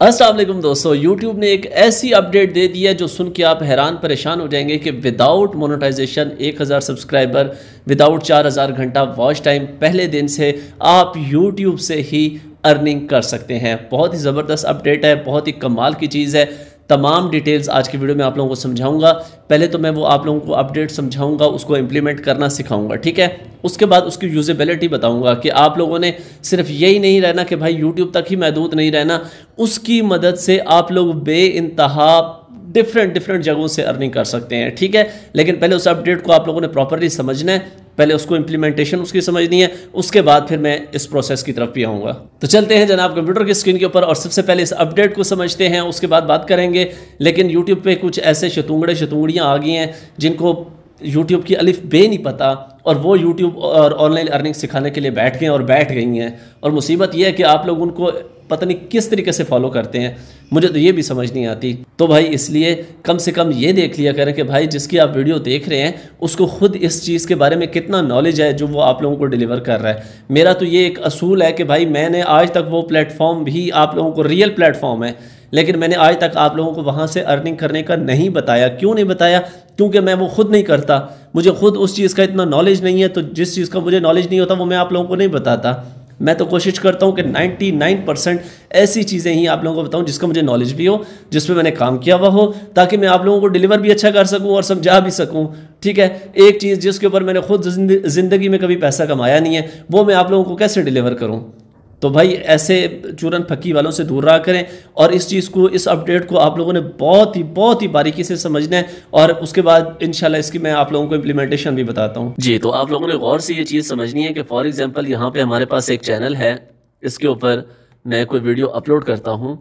असलम दोस्तों, YouTube ने एक ऐसी अपडेट दे दी है जो सुन के आप हैरान परेशान हो जाएँगे कि विदाउट मोनेटाइजेशन 1000 सब्सक्राइबर विदाउट 4000 घंटा वॉच टाइम पहले दिन से आप YouTube से ही अर्निंग कर सकते हैं। बहुत ही ज़बरदस्त अपडेट है, बहुत ही कमाल की चीज़ है। तमाम डिटेल्स आज की वीडियो में आप लोगों को समझाऊँगा। पहले तो मैं वो आप लोगों को अपडेट समझाऊँगा, उसको इम्प्लीमेंट करना सिखाऊँगा, ठीक है? उसके बाद उसकी यूजेबिलिटी बताऊँगा कि आप लोगों ने सिर्फ़ यही नहीं रहना कि भाई यूट्यूब तक ही महदूद नहीं रहना, उसकी मदद से आप लोग बे इंतहा डिफरेंट डिफरेंट जगहों से अर्निंग कर सकते हैं, ठीक है? लेकिन पहले उस अपडेट को आप लोगों ने प्रॉपरली समझना है। पहले उसको इम्प्लीमेंटेशन उसकी समझनी है, उसके बाद फिर मैं इस प्रोसेस की तरफ़ भी आऊँगा। तो चलते हैं जनाब कंप्यूटर की स्क्रीन के ऊपर और सबसे पहले इस अपडेट को समझते हैं, उसके बाद बात करेंगे। लेकिन यूट्यूब पर कुछ ऐसे शतुंगड़े शतुंगड़ियाँ आ गई हैं, जिनको यूट्यूब की अलिफ बे नहीं पता और वो यूट्यूब और ऑनलाइन अर्निंग सिखाने के लिए बैठ गए और बैठ गई हैं। और मुसीबत यह है कि आप लोग उनको पता नहीं किस तरीके से फॉलो करते हैं। मुझे तो ये भी समझ नहीं आती। तो भाई इसलिए कम से कम ये देख लिया करें कि भाई जिसकी आप वीडियो देख रहे हैं, उसको खुद इस चीज़ के बारे में कितना नॉलेज है जो वो आप लोगों को डिलीवर कर रहा है। मेरा तो ये एक असूल है कि भाई मैंने आज तक वो प्लेटफॉर्म भी आप लोगों को रियल प्लेटफॉर्म है। लेकिन मैंने आज तक आप लोगों को वहाँ से अर्निंग करने का नहीं बताया। क्यों नहीं बताया? क्योंकि मैं वो खुद नहीं करता। मुझे खुद उस चीज़ का इतना नॉलेज नहीं है तो जिस चीज़ का मुझे नॉलेज नहीं होता, वो मैं आप लोगों को नहीं बताता। मैं तो कोशिश करता हूँ कि 99 परसेंट ऐसी चीज़ें ही आप लोगों को बताऊँ जिसका मुझे नॉलेज भी हो जिस पर मैंने काम किया हुआ हो, ताकि मैं आप लोगों को डिलीवर भी अच्छा कर सकूँ और समझा भी सकूँ। ठीक है? एक चीज़ जिसके ऊपर मैंने खुद ज़िंदगी में कभी पैसा कमाया नहीं है, वो मैं आप लोगों को कैसे डिलीवर करूँ? तो भाई ऐसे चूरन फकी वालों से दूर रहा करें और इस चीज़ को, इस अपडेट को आप लोगों ने बहुत ही बहुत ही बारीकी से समझना है और उसके बाद इंशाल्लाह इसकी मैं आप लोगों को इम्प्लीमेंटेशन भी बताता हूँ। जी तो आप लोगों ने गौर से ये चीज़ समझनी है कि फॉर एग्ज़ाम्पल यहाँ पर हमारे पास एक चैनल है, इसके ऊपर मैं कोई वीडियो अपलोड करता हूँ।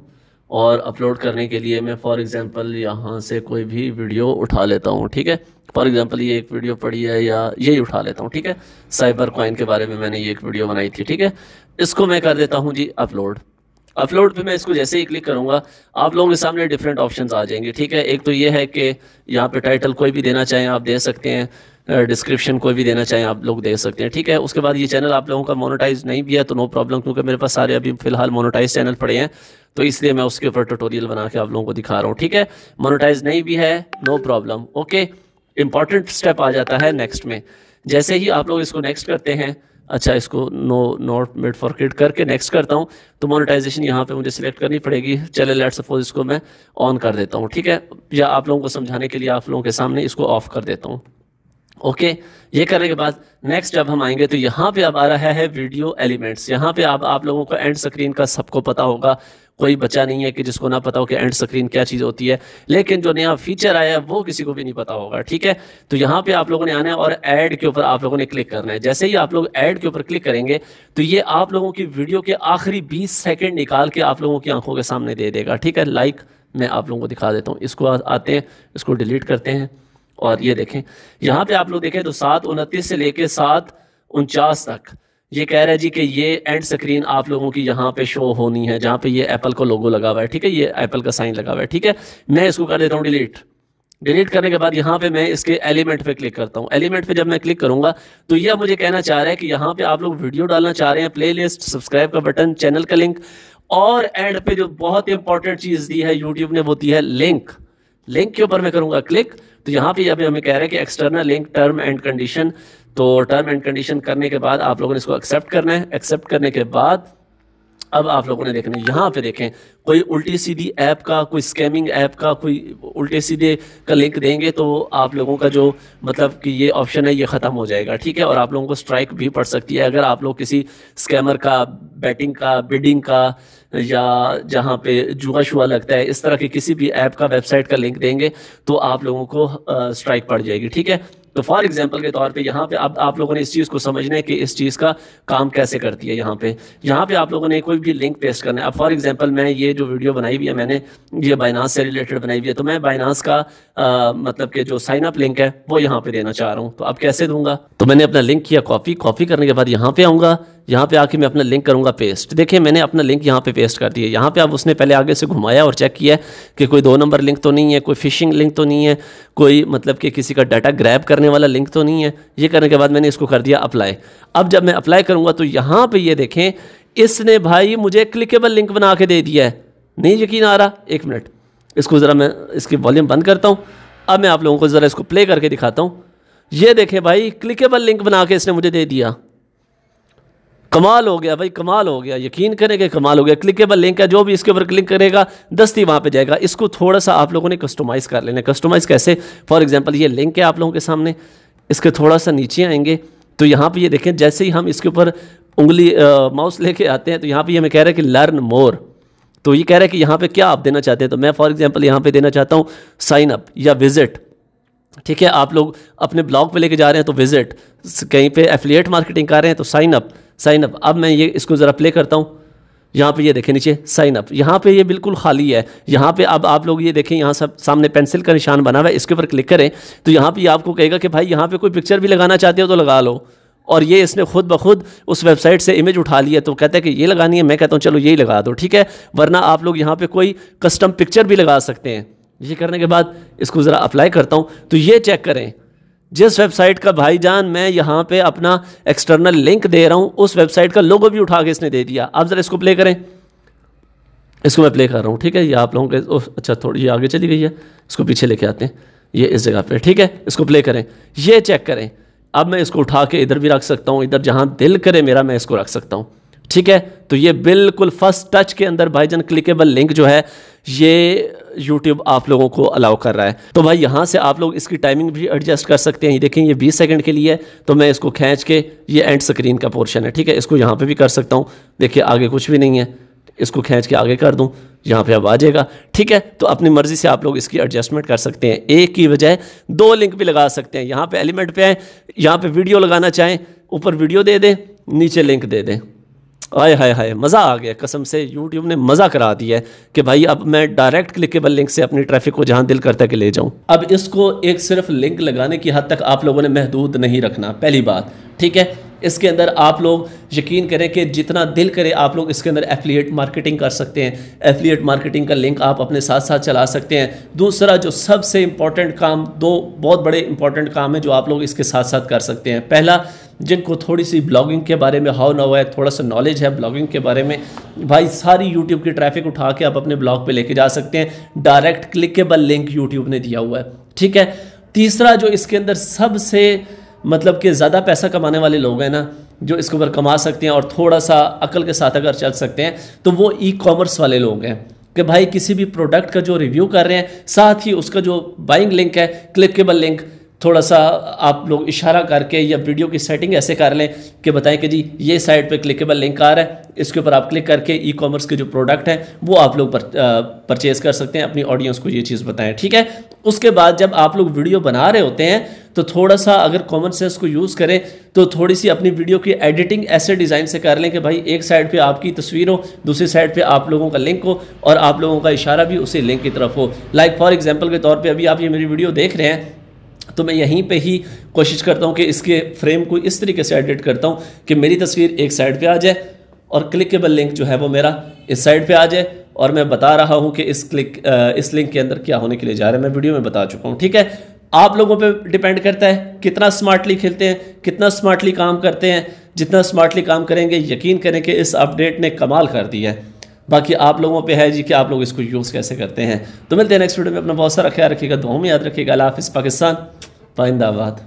और अपलोड करने के लिए मैं फॉर एग्ज़ाम्पल यहाँ से कोई भी वीडियो उठा लेता हूँ, ठीक है? फॉर एग्ज़ाम्पल ये एक वीडियो पड़ी है या यही उठा लेता हूँ, ठीक है? साइबर कॉइन के बारे में मैंने ये एक वीडियो बनाई थी, ठीक है? इसको मैं कर देता हूँ जी अपलोड अपलोड पे मैं इसको जैसे ही क्लिक करूँगा, आप लोगों के सामने डिफरेंट ऑप्शंस आ जाएँगे, ठीक है? एक तो ये है कि यहाँ पे टाइटल कोई भी देना चाहें आप दे सकते हैं डिस्क्रिप्शन कोई भी देना चाहें आप लोग दे सकते हैं, ठीक है? उसके बाद ये चैनल आप लोगों का मोनोटाइज नहीं भी है तो नो प्रॉब्लम क्योंकि मेरे पास सारे अभी फ़िलहाल मोनोटाइज चैनल पड़े हैं। तो इसलिए मैं उसके ऊपर ट्यूटोरियल बना के आप लोगों को दिखा रहा हूँ, ठीक है? मोनोटाइज नहीं भी है no problem okay important step आ जाता है नेक्स्ट में। जैसे ही आप लोग इसको नेक्स्ट करते हैं अच्छा इसको no not made for kid करके नेक्स्ट करता हूँ तो मोनेटाइजेशन यहाँ पे मुझे सिलेक्ट करनी पड़ेगी। चले लेट सपोज़ इसको मैं ऑन कर देता हूँ, ठीक है? या आप लोगों को समझाने के लिए आप लोगों के सामने इसको ऑफ़ कर देता हूँ ओके ये करने के बाद नेक्स्ट जब हम आएँगे तो यहाँ पे अब आ रहा है वीडियो एलिमेंट्स यहाँ पे आप आप लोगों को एंड स्क्रीन का सबको पता होगा। कोई बच्चा नहीं है कि जिसको ना पता हो कि एंड स्क्रीन क्या चीज़ होती है। लेकिन जो नया फीचर आया है वो किसी को भी नहीं पता होगा ठीक है? तो यहाँ पे आप लोगों ने आना है और ऐड के ऊपर आप लोगों ने क्लिक करना है। जैसे ही आप लोग ऐड के ऊपर क्लिक करेंगे तो ये आप लोगों की वीडियो के आखिरी बीस सेकेंड निकाल के आप लोगों की आँखों के सामने दे देगा ठीक है? लाइक मैं आप लोगों को दिखा देता हूँ। इसको आते हैं इसको डिलीट करते हैं और ये देखें। यहाँ पे आप लोग देखें तो सात उनतीस से लेके सात उनचास तक ये कह रहा है जी कि ये एंड स्क्रीन आप लोगों की यहाँ पे शो होनी है, जहाँ पे ये एप्पल का लोगो लगा हुआ है, ठीक है? ये एप्पल का साइन लगा हुआ है, ठीक है? मैं इसको कर देता हूँ डिलीट डिलीट करने के बाद यहाँ पे मैं इसके एलिमेंट पे क्लिक करता हूँ. एलिमेंट पे जब मैं क्लिक करूँगा तो यह मुझे कहना चाह रहा है कि यहाँ पे आप लोग वीडियो डालना चाह रहे हैं प्ले सब्सक्राइब का बटन चैनल का लिंक और एंड पे जो बहुत इंपॉर्टेंट चीज़ दी है यूट्यूब ने, वो दी है लिंक लिंक के ऊपर मैं करूँगा क्लिक तो यहाँ पे अभी हमें कह रहे हैं कि external link term and condition तो टर्म एंड कंडीशन करने के बाद आप लोगों ने इसको एक्सेप्ट करना है। एक्सेप्ट करने के बाद अब आप लोगों ने देखना यहाँ पे देखें, कोई उल्टी सीधी ऐप का, कोई स्कैमिंग ऐप का, कोई उल्टे सीधे का लिंक देंगे तो आप लोगों का जो मतलब कि ये ऑप्शन है, ये ख़त्म हो जाएगा, ठीक है? और आप लोगों को स्ट्राइक भी पड़ सकती है। अगर आप लोग किसी स्कैमर का बैटिंग का बिडिंग का या जहाँ पे जुआ शुआ लगता है, इस तरह के किसी भी ऐप का वेबसाइट का लिंक देंगे तो आप लोगों को स्ट्राइक पड़ जाएगी, ठीक है? तो फॉर एग्ज़ाम्पल के तौर पर यहाँ पे अब आप लोगों ने इस चीज़ को समझना है कि इस चीज़ का काम कैसे करती है यहाँ पे। यहाँ पे आप लोगों ने कोई भी लिंक पेस्ट करना है। अब फॉर एग्ज़ाम्पल मैं ये जो वीडियो बनाई हुई है मैंने ये बाइनास से रिलेटेड बनाई हुई है तो मैं बाइनास का आ, मतलब के जो साइन अप लिंक है वो यहाँ पे देना चाह रहा हूँ। तो अब कैसे दूँगा? तो मैंने अपना लिंक किया कॉपी कॉपी करने के बाद यहाँ पे आऊँगा। यहाँ पे आके मैं अपना लिंक करूँगा पेस्ट देखिए, मैंने अपना लिंक यहाँ पे पेस्ट कर दिया। यहाँ पे अब उसने पहले आगे से घुमाया और चेक किया कि कोई दो नंबर लिंक तो नहीं है, कोई फिशिंग लिंक तो नहीं है, कोई मतलब कि किसी का डाटा ग्रैब करने वाला लिंक तो नहीं है। ये करने के बाद मैंने इसको कर दिया अप्लाई अब जब मैं अप्लाई करूँगा तो यहाँ पर ये देखें, इसने भाई मुझे क्लिकेबल लिंक बना के दे दिया है। नहीं यकीन आ रहा? एक मिनट। इसको ज़रा मैं, इसकी वॉल्यूम बंद करता हूँ। अब मैं आप लोगों को ज़रा इसको प्ले करके दिखाता हूँ। ये देखें भाई क्लिकेबल लिंक बना के इसने मुझे दे दिया। कमाल हो गया भाई, कमाल हो गया। यकीन करें कि कमाल हो गया। क्लिकेबल लिंक है, जो भी इसके ऊपर क्लिक करेगा, दस्ती वहाँ पे जाएगा। इसको थोड़ा सा आप लोगों ने कस्टमाइज़ कर लेना कस्टमाइज़ कैसे? फॉर एग्जांपल ये लिंक है आप लोगों के सामने। इसके थोड़ा सा नीचे आएँगे। तो यहाँ पे ये देखें, जैसे ही हम इसके ऊपर उंगली माउस लेके आते हैं तो यहाँ पे ये हमें कह रहा है कि लर्न मोर तो ये कह रहा है कि यहाँ पे क्या आप देना चाहते हैं? तो मैं फॉर एग्जांपल यहाँ पे देना चाहता हूँ साइन अप या विज़िट ठीक है, आप लोग अपने ब्लॉग पे लेके जा रहे हैं तो विज़िट कहीं पे एफिलिएट मार्केटिंग कर रहे हैं तो साइन अप साइन अप अब मैं ये इसको ज़रा प्ले करता हूँ। यहाँ पे ये देखें नीचे साइन अप यहाँ पे ये बिल्कुल खाली है। यहाँ पे अब आप लोग ये देखें, यहाँ सब सामने पेंसिल का निशान बना हुआ है, इसके ऊपर क्लिक करें। तो यहाँ पे आपको कहेगा कि भाई, यहाँ पे कोई पिक्चर भी लगाना चाहते हो तो लगा लो। और ये इसने खुद ब खुद उस वेबसाइट से इमेज उठा लिया तो कहता है कि ये लगानी है, मैं कहता हूँ, चलो यही लगा दो, ठीक है? वरना आप लोग यहाँ पर कोई कस्टम पिक्चर भी लगा सकते हैं। ये करने के बाद इसको ज़रा अप्लाई करता हूँ। तो ये चेक करें। जिस वेबसाइट का भाईजान मैं यहाँ पे अपना एक्सटर्नल लिंक दे रहा हूँ उस वेबसाइट का लोगो भी उठा के इसने दे दिया। आप ज़रा इसको प्ले करें। इसको मैं प्ले कर रहा हूँ ठीक है? ये आप लोगों के ओ, अच्छा थोड़ी ये आगे चली गई है। इसको पीछे लेके आते हैं। ये इस जगह पे ठीक है? इसको प्ले करें। ये चेक करें। अब मैं इसको उठा के इधर भी रख सकता हूँ। इधर जहाँ दिल करे मेरा मैं इसको रख सकता हूँ। ठीक है? तो ये बिल्कुल फ़र्स्ट टच के अंदर भाईजान क्लिकेबल लिंक जो है ये यूट्यूब आप लोगों को अलाउ कर रहा है। तो भाई, यहाँ से आप लोग इसकी टाइमिंग भी एडजस्ट कर सकते हैं। ये देखें, ये 20 सेकंड के लिए है तो मैं इसको खींच के, ये एंड स्क्रीन का पोर्शन है, ठीक है? इसको यहाँ पे भी कर सकता हूँ। देखिए, आगे कुछ भी नहीं है। इसको खींच के आगे कर दूँ। यहाँ पे अब आ जाएगा, ठीक है? तो अपनी मर्ज़ी से आप लोग इसकी एडजस्टमेंट कर सकते हैं। एक की बजाय दो लिंक भी लगा सकते हैं। यहाँ पे एलिमेंट पे आए, यहाँ पे वीडियो लगाना चाहें, ऊपर वीडियो दे दें, नीचे लिंक दे दें। आय हाय हाय, मज़ा आ गया। कसम से यूट्यूब ने मज़ा करा दिया है कि भाई अब मैं डायरेक्ट क्लिकेबल लिंक से अपनी ट्रैफ़िक को जहाँ दिल करता है कि ले जाऊँ। अब इसको एक सिर्फ़ लिंक लगाने की हद तक आप लोगों ने महदूद नहीं रखना, पहली बात। ठीक है? इसके अंदर आप लोग यकीन करें कि जितना दिल करे आप लोग इसके अंदर एफिलिएट मार्केटिंग कर सकते हैं। एफिलिएट मार्केटिंग का लिंक आप अपने साथ साथ चला सकते हैं। दूसरा जो सबसे इंपॉर्टेंट काम, दो बहुत बड़े इंपॉर्टेंट काम है जो आप लोग इसके साथ साथ कर सकते हैं। पहला, जिनको थोड़ी सी ब्लॉगिंग के बारे में हाउ ना है, थोड़ा सा नॉलेज है ब्लॉगिंग के बारे में, भाई सारी यूट्यूब की ट्रैफ़िक उठा के आप अपने ब्लॉग पे लेके जा सकते हैं। डायरेक्ट क्लिकेबल लिंक यूट्यूब ने दिया हुआ है। ठीक है? तीसरा जो इसके अंदर सबसे मतलब कि ज़्यादा पैसा कमाने वाले लोग हैं ना, जो इसके ऊपर कमा सकते हैं और थोड़ा सा अकल के साथ अगर चल सकते हैं तो वो ई कॉमर्स वाले लोग हैं कि भाई किसी भी प्रोडक्ट का जो रिव्यू कर रहे हैं, साथ ही उसका जो बाइंग लिंक है क्लिकेबल लिंक थोड़ा सा आप लोग इशारा करके या वीडियो की सेटिंग ऐसे कर लें कि बताएँ कि जी ये साइट पे क्लिकेबल लिंक आ रहा है इसके ऊपर आप क्लिक करके ई कॉमर्स के जो प्रोडक्ट हैं वो आप लोग पर, परचेज़ कर सकते हैं अपनी ऑडियंस को ये चीज़ बताएँ ठीक है? उसके बाद जब आप लोग वीडियो बना रहे होते हैं तो थोड़ा सा अगर कॉमन सेंस को यूज़ करें तो थोड़ी सी अपनी वीडियो की एडिटिंग ऐसे डिज़ाइन से कर लें कि भाई एक साइड पे आपकी तस्वीर हो दूसरी साइड पे आप लोगों का लिंक हो और आप लोगों का इशारा भी उसी लिंक की तरफ़ हो। लाइक फॉर एग्जांपल के तौर पे अभी आप ये मेरी वीडियो देख रहे हैं तो मैं यहीं पे ही कोशिश करता हूँ कि इसके फ्रेम को इस तरीके से एडिट करता हूँ कि मेरी तस्वीर एक साइड पे आ जाए और क्लिकेबल लिंक जो है वो मेरा इस साइड पे आ जाए और मैं बता रहा हूँ कि इस क्लिक इस लिंक के अंदर क्या होने के लिए जा रहा है। मैं वीडियो में बता चुका हूँ, ठीक है? आप लोगों पे डिपेंड करता है कितना स्मार्टली खेलते हैं, कितना स्मार्टली काम करते हैं, जितना स्मार्टली काम करेंगे, यकीन करें कि इस अपडेट ने कमाल कर दिया है। बाकी आप लोगों पे है जी कि आप लोग इसको यूज़ कैसे करते हैं। तो मिलते हैं नेक्स्ट वीडियो में। अपना बहुत सारा ख्याल रखिएगा दो में याद रखिएगा। अल्लाह पाकिस्तान, पाइंदाबाद।